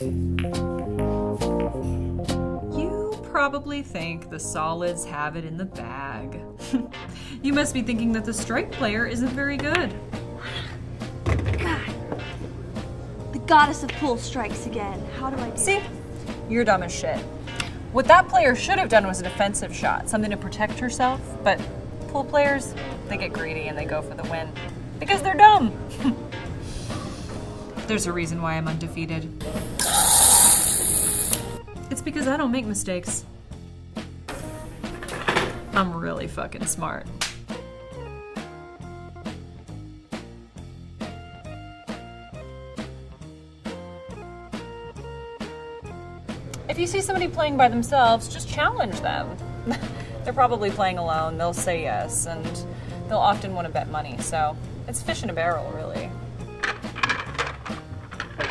You probably think the solids have it in the bag. you must be thinking that the strike player isn't very good. God. The goddess of pool strikes again. How do I do See? You're dumb as shit. What that player should have done was a defensive shot, something to protect herself, but pool players, they get greedy and they go for the win. Because they're dumb. There's a reason why I'm undefeated. It's because I don't make mistakes. I'm really fucking smart. If you see somebody playing by themselves, just challenge them. They're probably playing alone, they'll say yes, and they'll often want to bet money, so it's fish in a barrel, really.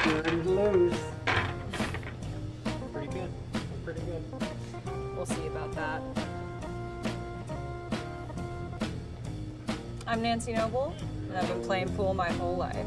Like you're ready to lose. Pretty good. Pretty good. We'll see about that. I'm Nancy Noble, and I've been playing pool my whole life.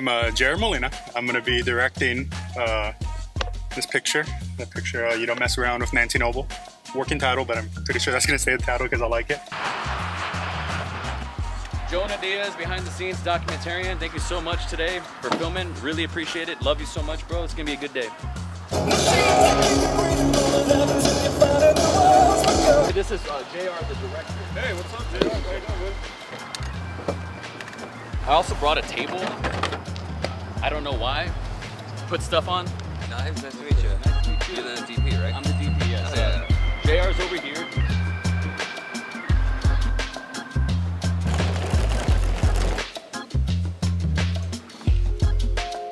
I'm uh, Jared Molina. I'm going to be directing uh, this picture. The picture, uh, You Don't Mess Around with Nancy Noble. Working title, but I'm pretty sure that's going to stay the title because I like it. Jonah Diaz, behind the scenes documentarian. Thank you so much today for filming. Really appreciate it. Love you so much, bro. It's gonna be a good day. This is uh, JR, the director. Hey, what's up, JR? How you doing, man? I also brought a table. I don't know why. Put stuff on. Nice, nice to meet you. Nice to meet you. You're the DP, right? I'm the DP, yes. Oh, yeah. Uh, JR's over here.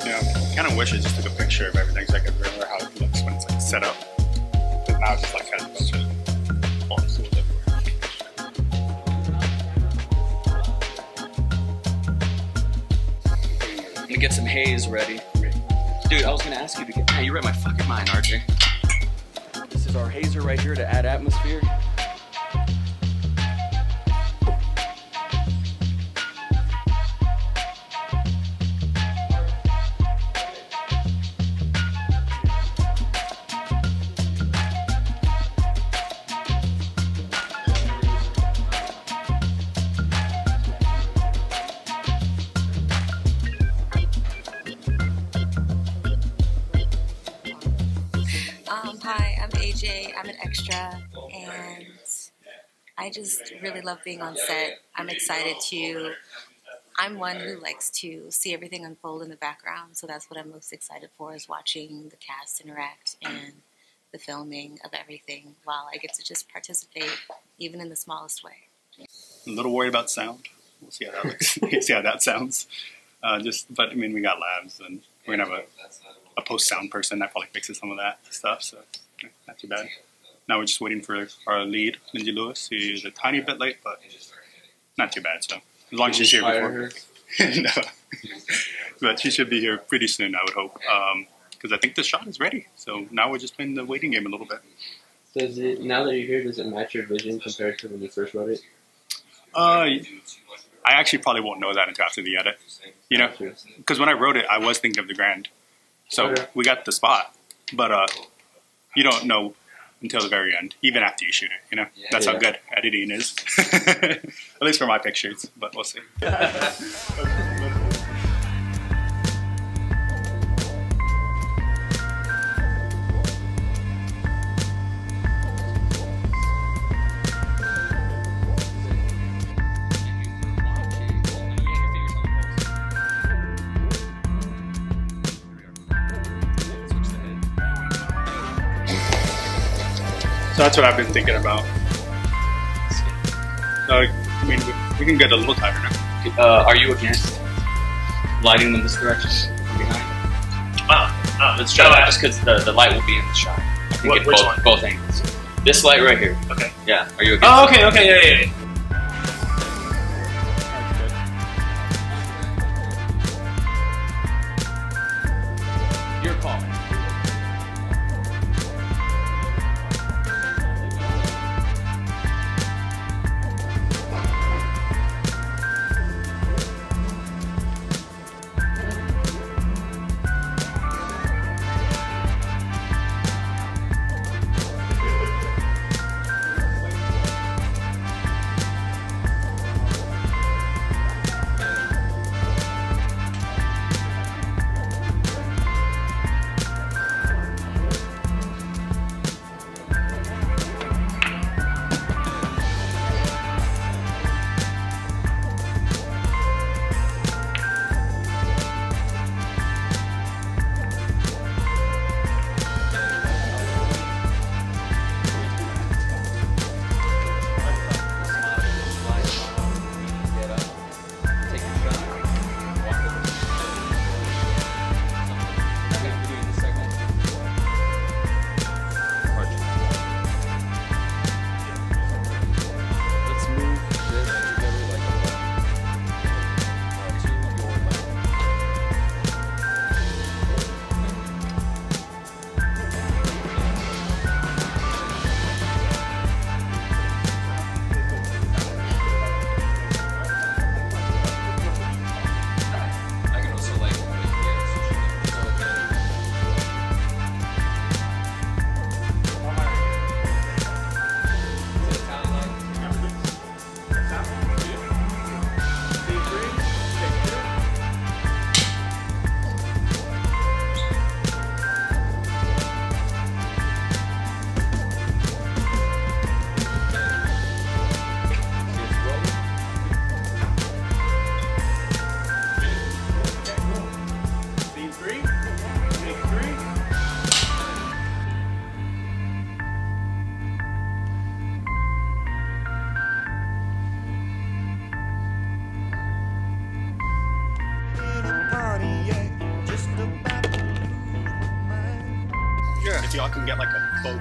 Yeah, I kind of wish I just took a picture of everything so I could remember how it looks when it's like set up. But now it's just like has a bunch of Gonna get some haze ready. Dude, I was gonna ask you to get. Hey, you read my fucking mind, RJ. This is our hazer right here to add atmosphere. Extra, and I just really love being on set. I'm excited to. I'm one who likes to see everything unfold in the background, so that's what I'm most excited for is watching the cast interact and the filming of everything while I get to just participate, even in the smallest way. a little worried about sound. We'll see how that looks. See how that sounds. Uh, just, but I mean, we got labs, and we're gonna have a, a post sound person that probably fixes some of that stuff. So not too bad. Now we're just waiting for our lead, Lindsay Lewis. She's a tiny bit late, but not too bad. So as long as she's here before. no. but she should be here pretty soon, I would hope. Because I think the shot is ready. So now we're just playing the waiting game a little bit. Does it now that you're here? Does it match your vision compared to when you first wrote it? Uh, I actually probably won't know that until after the edit. You know, because when I wrote it, I was thinking of the Grand, so we got the spot. But uh, you don't know until the very end, even after you shoot it. You know, that's how good editing is. At least for my pictures, but we'll see. that's what I've been thinking about. Uh, I mean, we, we can get a little tighter now. Uh, are you against lighting them this direction from behind? Ah, Let's try that just because the, the light will be in the shot. I think What- which both, one? both angles. This light right here. Okay. Yeah. Are you against Oh, okay, okay, yeah, yeah, yeah.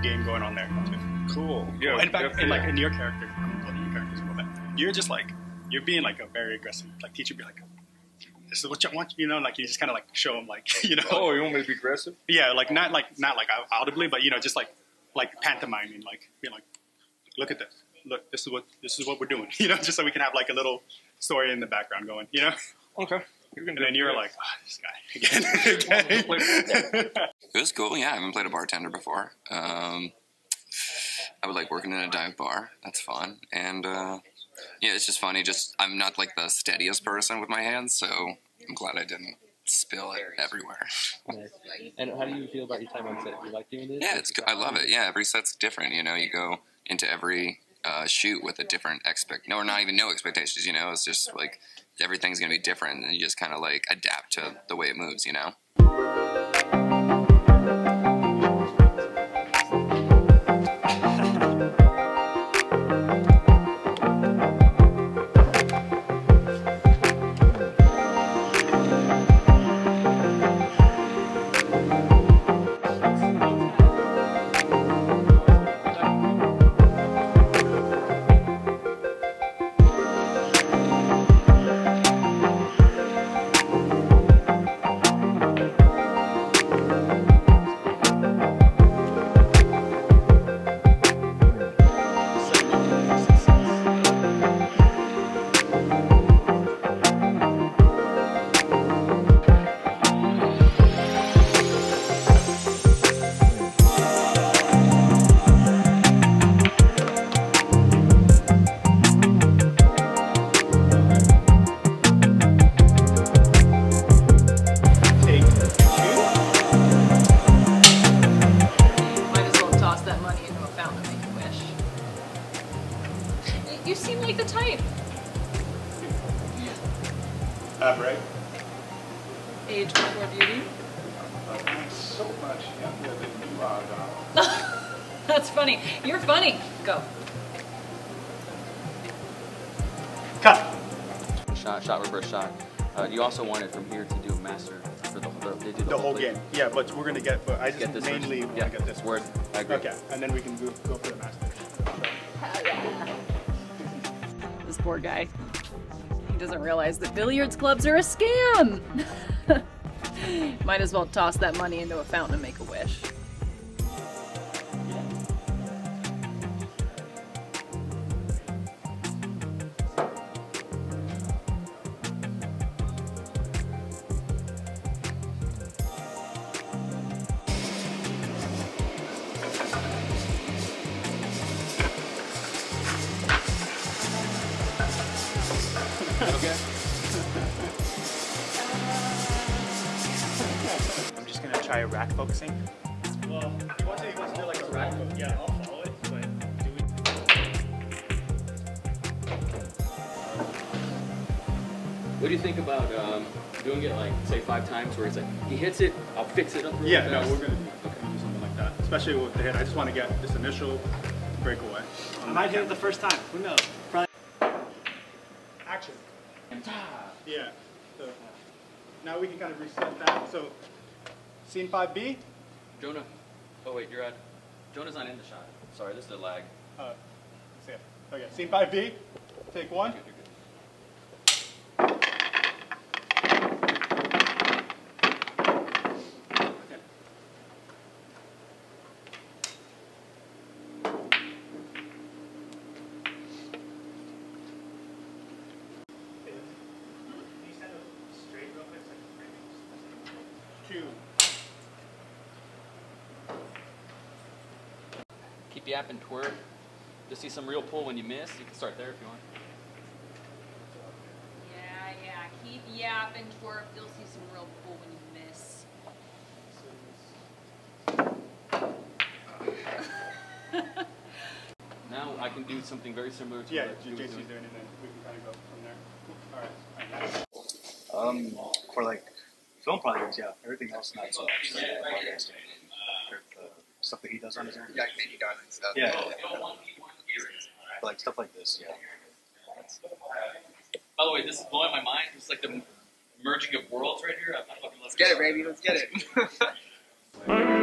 Get like a full game going on there. Cool. Yeah. In fact, in, like in your character, I'm gonna go to your characters a little bit. You're just like you're being like a very aggressive like teacher. Be like, this is what you want, you know. Like you just kind of like show them like you know. Oh, you want me to be aggressive? Yeah, like not like not like audibly, but you know, just like like pantomiming, like being like, look at this. Look, this is what this is what we're doing. You know, just so we can have like a little story in the background going. You know. Okay. And then you're like, oh, this guy again. It was cool. Yeah, I haven't played a bartender before. Um, I would like working in a dive bar. That's fun. And uh, yeah, it's just funny. Just I'm not like the steadiest person with my hands, so I'm glad I didn't spill it everywhere. Nice. And how do you feel about your time on set? You like doing this? Yeah, it's good. I love it. Yeah, every set's different. You know, you go into every uh, shoot with a different expect, no, or not even no expectations. You know, it's just like everything's gonna be different, and you just kind of like adapt to the way it moves. You know. Cut. Shot, shot, reverse shot. Uh, you also wanted from here to do a master for the, the, they do The whole thing. game. Yeah, but we're gonna get. But I just Get this mainly one. want Yeah, get this word. I agree. Okay, and then we can go, go for the master. This poor guy. He doesn't realize that billiards clubs are a scam. Might as well toss that money into a fountain and make a wish. Yeah, I'll follow it, but do we? What do you think about um, doing it like say five times, where it's like he hits it, I'll fix it up. Really Yeah, no, we're gonna do, okay, do something like that. Especially with the hit. I just want to get this initial breakaway. I might hit it the first time. Who knows? Probably. Action. Yeah. So now we can kind of reset that. So scene 5B. Jonah. Oh wait, you're at. Jonah's not design in the shot. Sorry, this is a lag. Uh, see it. Okay, scene 5B. Take one. Two. Keep and twerk. Just see some real pull when you miss. You can start there if you want. Yeah, yeah. Keep yapping, twerp. You'll see some real bull when you miss. Now I can do something very similar to Yeah, what you were JC's doing. doing it, and then we can kind of go from there. All right. Um, for like film projects, yeah. Everything else, not so much. Like, podcast, or the stuff that he does on his own. Yeah, maybe darling stuff. Yeah. But, like stuff like this, yeah. By the way, this is blowing my mind. It's like the merging of worlds right here. I, I fucking Let's get it, baby. Let's get it.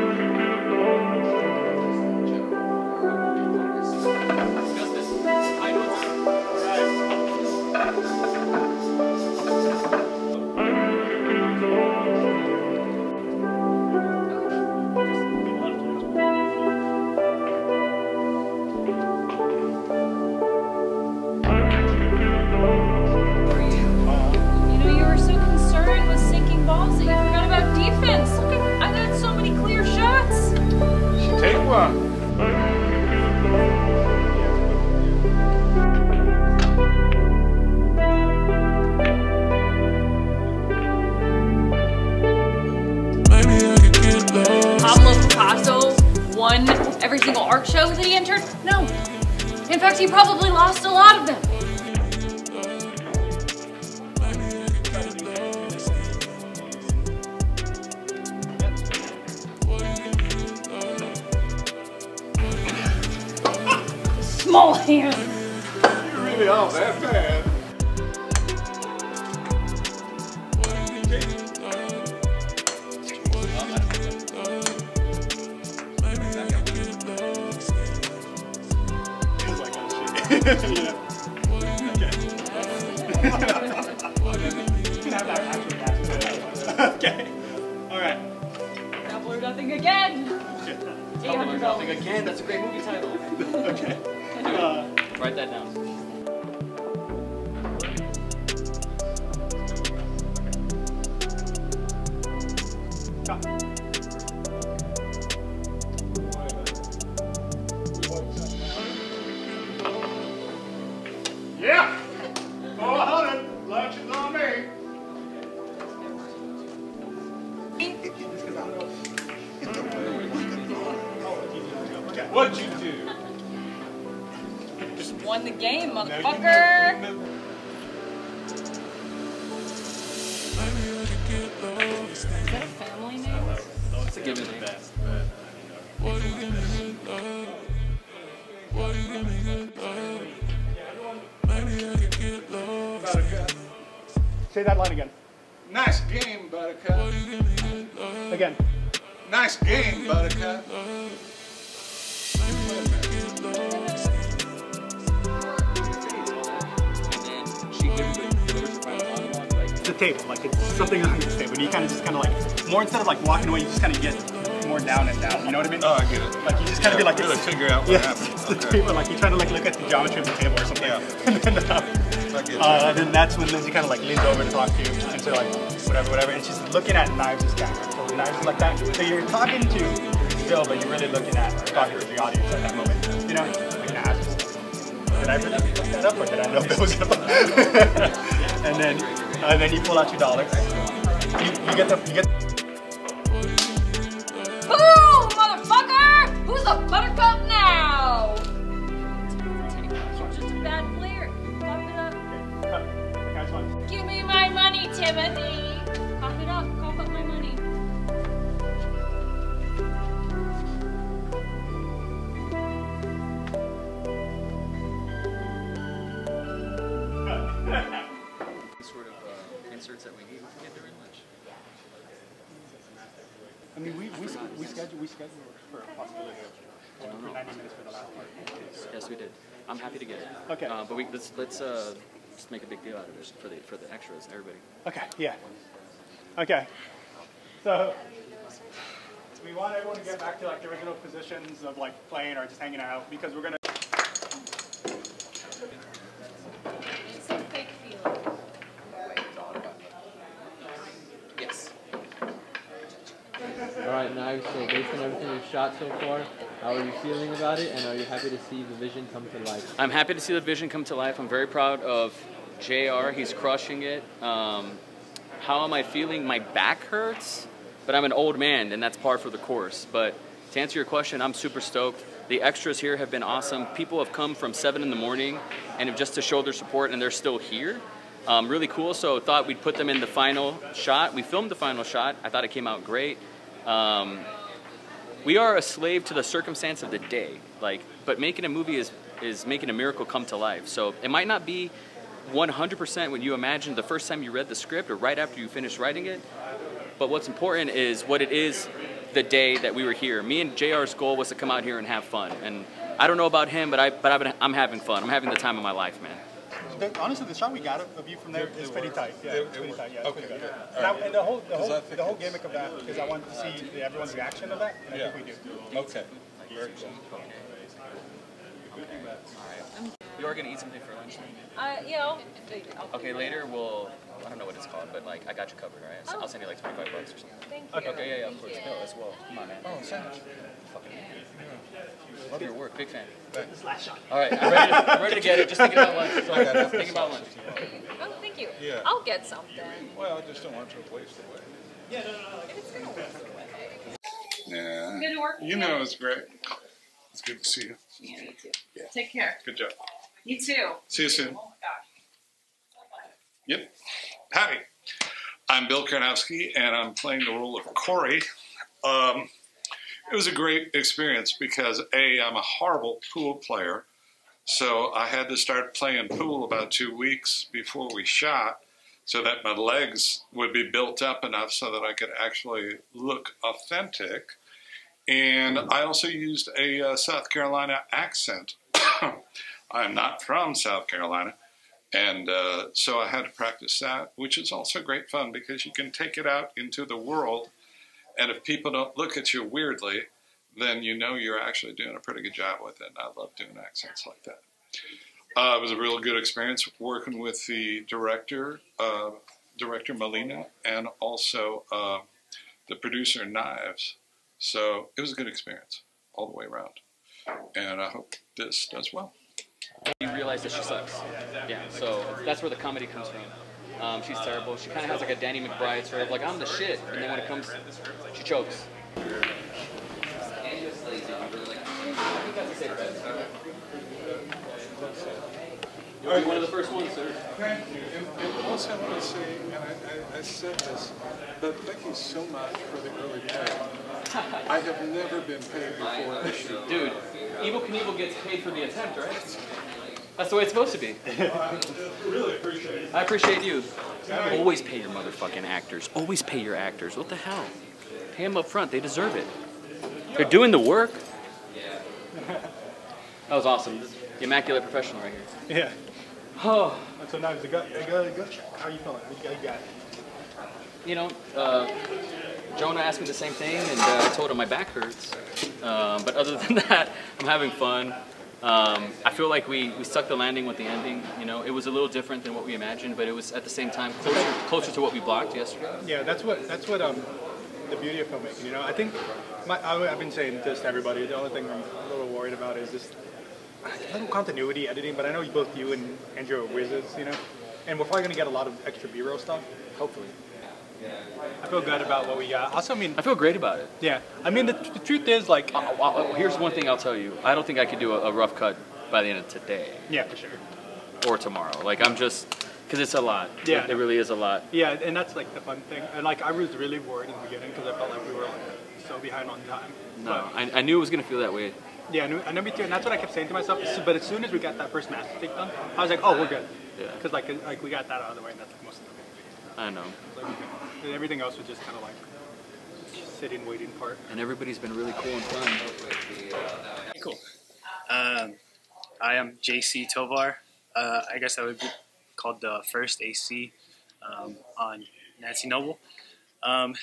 hand. You really are that bad. The game, motherfucker. Is that a family name? It's a given name. say that line again. Nice game, Buttercup. Again. Nice game, Buttercup. Table, like it's something on this table. and You kind of just kind of like more instead of like walking away, you just kind of get more down and down. You know what I mean? Oh, I get it. Like you just kind of be like really figure out what yeah, happened. It's the table, like you're trying to like look at the geometry of the table or something. Yeah. and then, uh, uh, then that's when Lindsay kind of like leans over to talk to you and so like whatever, whatever. And she's looking at Knives' camera. So Knives like that. So you're talking to Bill, but you're really looking at talking to the audience at that moment. You know, like nah, just- did I really look that up or did I know that was gonna? and then Uh, and then you pull out your dollars. You, you get the you get. Boom, motherfucker! Who's the buttercup now? Just a bad player. Cough it up. Give me my money, Timothy. I mean, we we we schedule we schedule for a possibility of for 90 minutes for the last part. Yes, we did. I'm happy to get it. Okay. Uh, but we let's let's uh, just make a big deal out of it for the for the extras everybody. Okay, yeah. Okay. So we want everyone to get back to like the original positions of like playing or just hanging out because we're gonna. It's a fake feeling. Yes. So based on everything we've shot so far, how are you feeling about it, and are you happy to see the vision come to life? I'm happy to see the vision come to life. I'm very proud of JR. He's crushing it. Um, how am I feeling? My back hurts, but I'm an old man, and that's par for the course. But to answer your question, I'm super stoked. The extras here have been awesome. People have come from 7 in the morning and have just to show their support, and they're still here. Um, really cool. So thought we'd put them in the final shot. We filmed the final shot. I thought it came out great. Um, we are a slave to the circumstance of the day. Like, but making a movie is is making a miracle come to life. So it might not be 100% when you imagined the first time you read the script or right after you finished writing it. But what's important is what it is the day that we were here. Me and JR's goal was to come out here and have fun. And I don't know about him, but I but I've been, I'm having fun. I'm having the time of my life, man. The, honestly, the shot we got of you from there is pretty tight. Yeah, It- it's pretty was- tight. Yeah, it's okay, pretty good. good. And, I, and the whole the 'Cause whole, the whole gimmick of that because I wanted to see everyone's reaction of that. And I think we do. Okay. Very cool. You are gonna eat something for lunch. Uh, you know. Okay, later we'll. I don't know what it's called, but like I got you covered, right? So Oh. I'll send you like 25 bucks or something. Thank you. okay yeah, yeah, of Thank course. you. No, as well. Come on, man. Oh, sandwich. Fucking love your work, big fan. This last shot. All right, I'm ready, to, I'm ready to get it. Just thinking about lunch. So I got thinking about lunch. Oh, thank you. Yeah. I'll get something. Well, I just don't want you to waste away. Yeah, no, no, no. It's gonna waste away. Yeah. Good to work You know, it's great. It's good to see you. Yeah, me too. Yeah. Take care. Good job. You too. See you soon. Oh yep. Howdy. I'm Bill Karnowski, and I'm playing the role of Corey. Um, it was a great experience because A, I'm a horrible pool player, so I had to start playing pool about two weeks before we shot so that my legs would be built up enough so that I could actually look authentic. And I also used a uh, South Carolina accent. I'm not from South Carolina. And uh, so I had to practice that, which is also great fun because you can take it out into the world. And if people don't look at you weirdly, then you know you're actually doing a pretty good job with it. And I love doing accents like that. Uh, it was a real good experience working with the director, uh, director Molina, and also uh, the producer Knives. So it was a good experience all the way around. And I hope this does well. You realize that she sucks. Yeah, so that's where the comedy comes from. Um, she's terrible. She kind of has like a Danny McBride sort of like I'm the shit, and then when it comes, she chokes. You'll be one of the first ones, sir. Thank you. And, and also, I want to say, and I, I, I said this, but thank you so much for the early pay. I have never been paid before. Dude, Evel Knievel gets paid for the attempt, right? That's the way it's supposed to be. really appreciate it. I appreciate you. Always pay your motherfucking actors. Always pay your actors. What the hell? Pay them up front. They deserve it. They're doing the work. That was awesome. The immaculate professional right here. Yeah. Oh. So now the gut, the gut, the gut check. How you feeling? You got? You got? You know, uh, Jonah asked me the same thing, and uh, I told him my back hurts. Um, but other than that, I'm having fun. Um, I feel like we, we stuck the landing with the ending. You know, it was a little different than what we imagined, but it was at the same time closer closer to what we blocked yesterday. Yeah, that's what that's what um the beauty of filmmaking. You know, I think my, I, I've been saying this to everybody. The only thing I'm a little worried about is just a little continuity editing. But I know both you and Andrew are wizards. You know, and we're probably gonna get a lot of extra B-roll stuff. Hopefully. I feel good about what we got. Also, I mean, I feel great about it. Yeah, I mean, the, the truth is, like, Uh, here's one thing I'll tell you. I don't think I could do a, a rough cut by the end of today yeah, for sure. or tomorrow. Like I'm just because it's a lot. Yeah. it, it really is a lot. Yeah, and that's like the fun thing. And like, I was really worried in the beginning because I felt like we were like so behind on time. No, I, I knew it was gonna feel that way. Yeah, I know, I know me too, and that's what I kept saying to myself. But as soon as we got that first master take done, I was like, oh, we're good. Yeah. Because like, like we got that out of the way, and that's like most of the I know. we good. And everything else was just kind of like sitting, waiting part. And everybody's been really cool and fun. Cool. Um, I am JC Tovar. Uh, I guess I would be called the first AC um, on Nancy Noble. Um,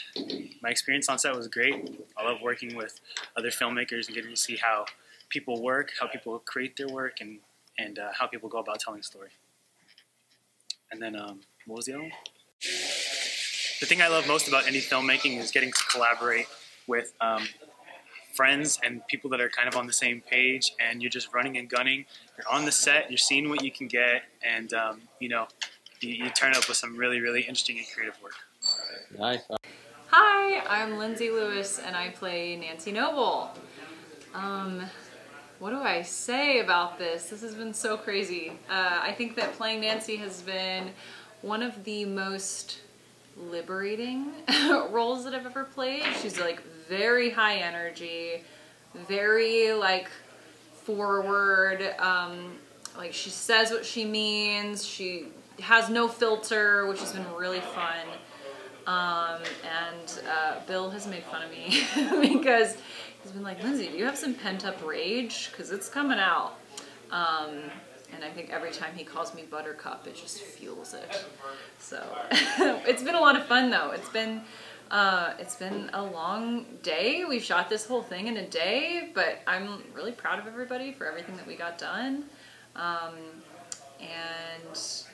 my experience on set was great. I love working with other filmmakers and getting to see how people work, how people create their work, and and uh, how people go about telling a story. And then, um, what was the other one? The thing I love most about indie filmmaking is getting to collaborate with um, friends and people that are kind of on the same page, and you're just running and gunning. You're on the set, you're seeing what you can get, and um, you know, you, you turn up with some really, really interesting and creative work. Nice. Hi, I'm Lindsay Lewis and I play Nancy Noble. Um, what do I say about this? This has been so crazy. Uh, I think that playing Nancy has been one of the most liberating roles that I've ever played. She's like very high energy, very like forward, um, like she says what she means, she has no filter, which has been really fun. Um, and uh, Bill has made fun of me because he's been like, Lindsay, do you have some pent up rage? Because it's coming out. Um, and I think every time he calls me Buttercup, it just fuels it. So it's been a lot of fun though. It's been uh, it's been a long day. We shot this whole thing in a day, but I'm really proud of everybody for everything that we got done. Um, and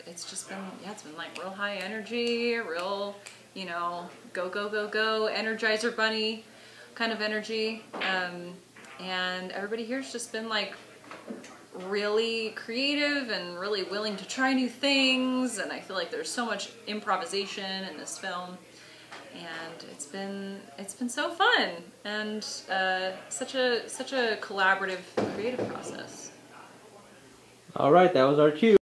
it's just been yeah, it's been like real high energy, real you know go go go go Energizer Bunny kind of energy. Um, and everybody here's just been like really creative and really willing to try new things and I feel like there's so much improvisation in this film and it's been it's been so fun and uh, such a such a collaborative creative process. All right, that was our cue.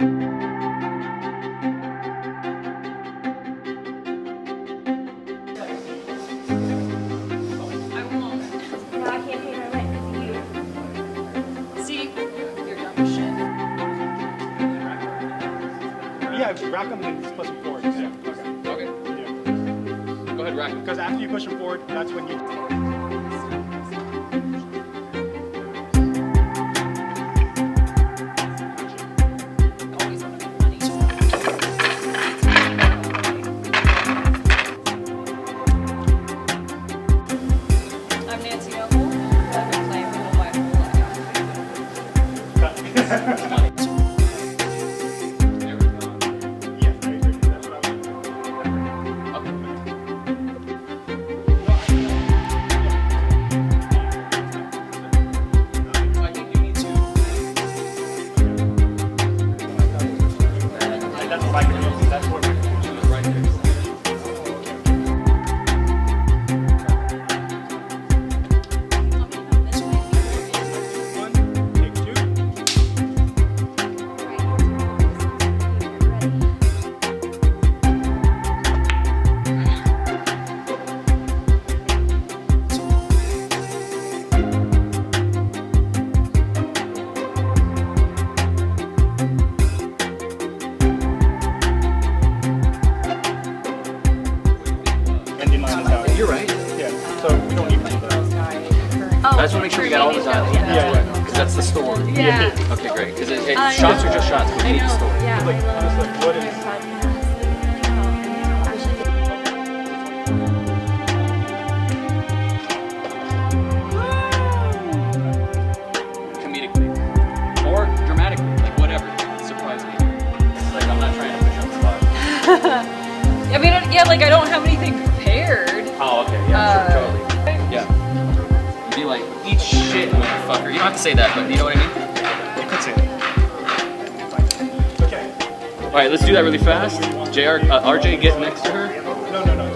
So we don't need to. I just want to make sure we got all the dialogue. Yeah, yeah. Because that's the story. Yeah. Okay, great. Because it, it, I shots know. are just shots. but We need the know. story. Yeah, Like, I just like, what is- oh, Comedically. Or dramatically. Like, whatever. Surprise me. Like, I'm not trying to push on the. I mean, yeah, like I don't have anything motherfucker. You don't have to say that, but you know what I mean? You could say that. Okay. All right, let's do that really fast. JR, uh, RJ, get next to her. No, no, no.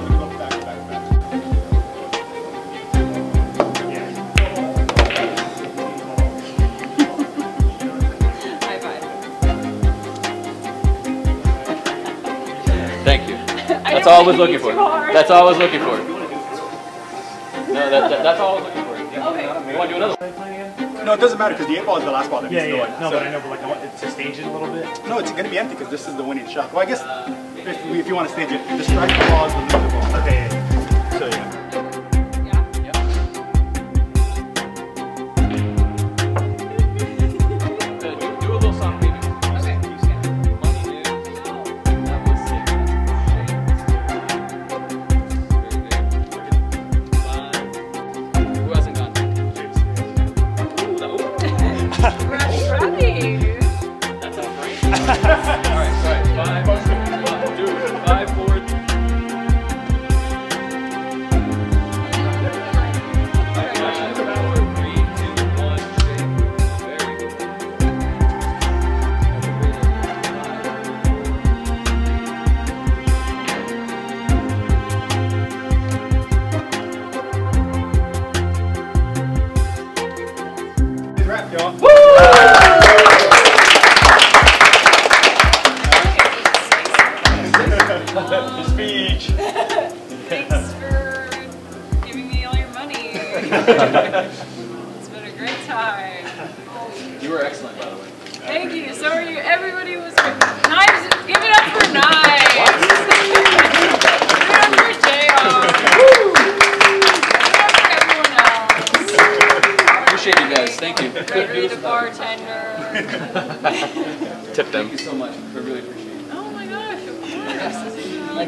Thank you. That's all I was looking for. That's all I was looking for. No, that, that, that's all I was looking for. Okay. You want to do another one? No, it doesn't matter because the eight ball is the last ball that Yeah, needs to go in. No, So- but I know, but like, I want it to stage it a little bit. No, it's going to be empty because this is the winning shot. Well, I guess if, if you want to stage it, just strike the balls and lose the ball. Okay.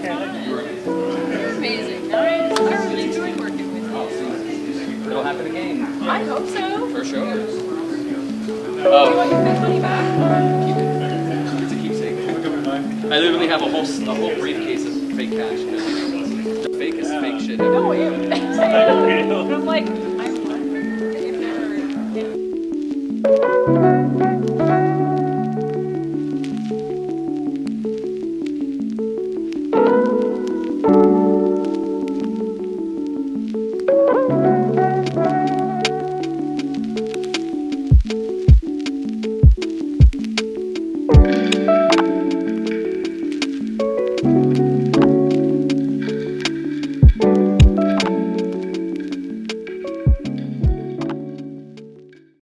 This is. You're amazing. I, I really enjoyed working with you. It'll happen again. I hope so. For sure. Oh. You want your fake money back? It's a keepsake. I literally have a whole a whole briefcase of fake cash. The fakest fake shit. No, it, I'm like,